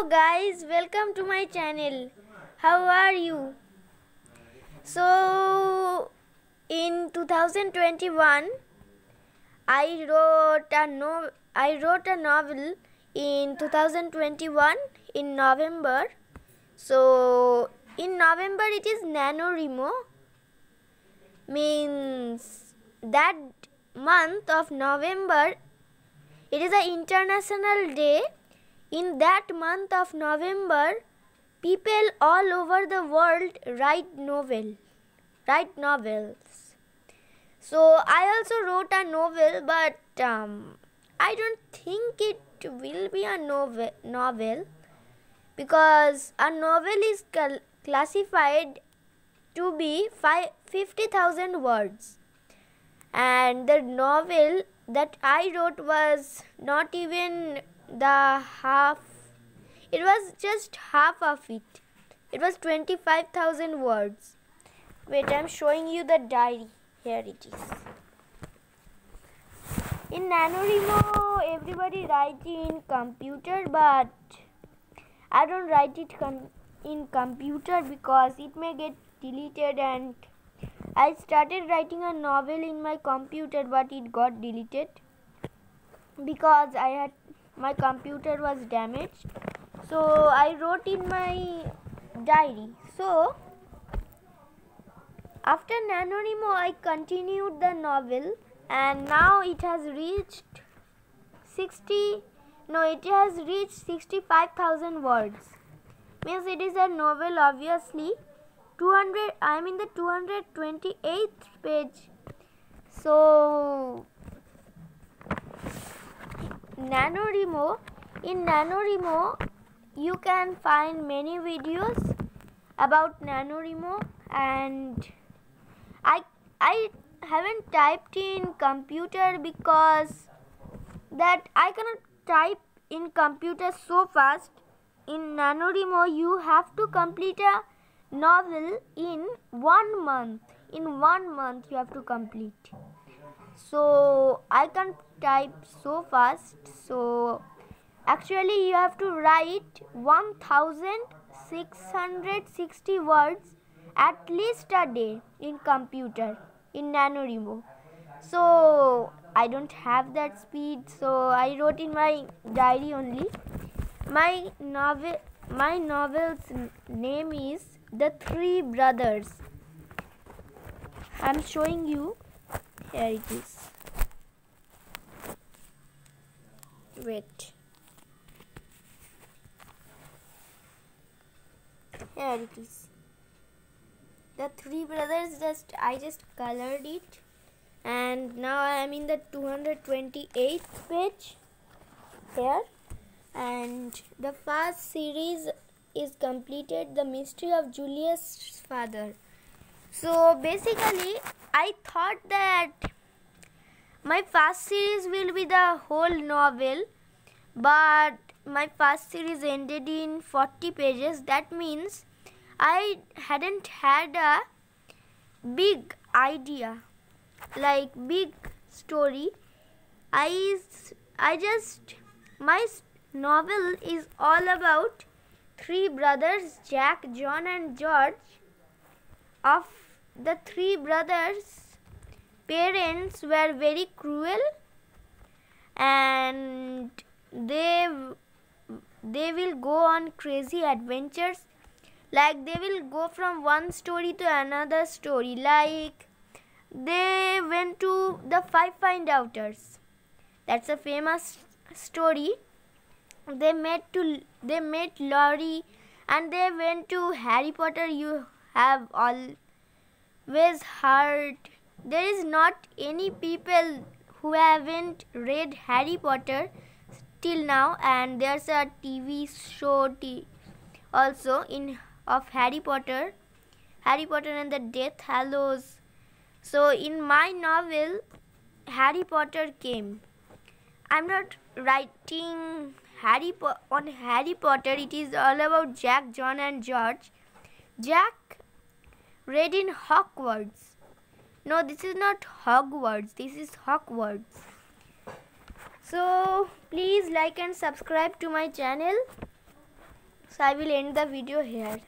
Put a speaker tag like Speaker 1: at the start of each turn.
Speaker 1: Hello guys, welcome to my channel. How are you? So in 2021 I wrote a no I wrote a novel in 2021 in November. So in November it is NaNoWriMo means that month of November it is an international day in that month of November, people all over the world write novel, write novels. So I also wrote a novel, but um, I don't think it will be a novel, novel because a novel is cal- classified to be 50,000 words and the novel that I wrote was not even the half it was just half of it. It was 25000 words. Wait i'm showing you the diary. Here it is. In NaNoWriMo everybody write in computer but i don't write it in computer because it may get deleted and i started writing a novel in my computer but it got deleted because i had my computer was damaged. So I wrote in my diary. So after NaNoWriMo I continued the novel and now it has reached 60 no it has reached 65,000 words. Means it is a novel obviously 200 I am in the 228th page so NaNoWriMo. In NaNoWriMo, you can find many videos about NaNoWriMo and I I haven't typed in computer because that I cannot type in computer so fast. In NaNoWriMo, you have to complete a novel in one month. In one month, you have to complete. So I can't type so fast so actually you have to write 1660 words at least a day in computer in NaNoWriMo so I don't have that speed so I wrote in my diary only my novel my novel's name is the three brothers. I'm showing you. Here it is. Wait. Here it is. The three brothers just I just colored it. And now I am in the 228th page. Here. And the first series is completed the mystery of Julius' father. So basically I thought that my first series will be the whole novel but my first series ended in 40 pages. That means i hadn't had a big idea like big story. I i just my novel is all about three brothers jack john and george. Of the three brothers parents were very cruel and they they will go on crazy adventures. Like they will go from one story to another story. Like they went to the five find outers that's a famous story they met to they met Laurie and they went to Harry Potter you have always heard. There is not any people who haven't read Harry Potter till now and there's a TV show also in of Harry Potter. Harry Potter and the Death Hallows. So in my novel Harry Potter came. I'm not writing Harry po- on Harry Potter it is all about Jack John and George Jack read in Hogwarts no, this is not Hogwarts. This is Hogwarts. So, please like and subscribe to my channel. So I will end the video here.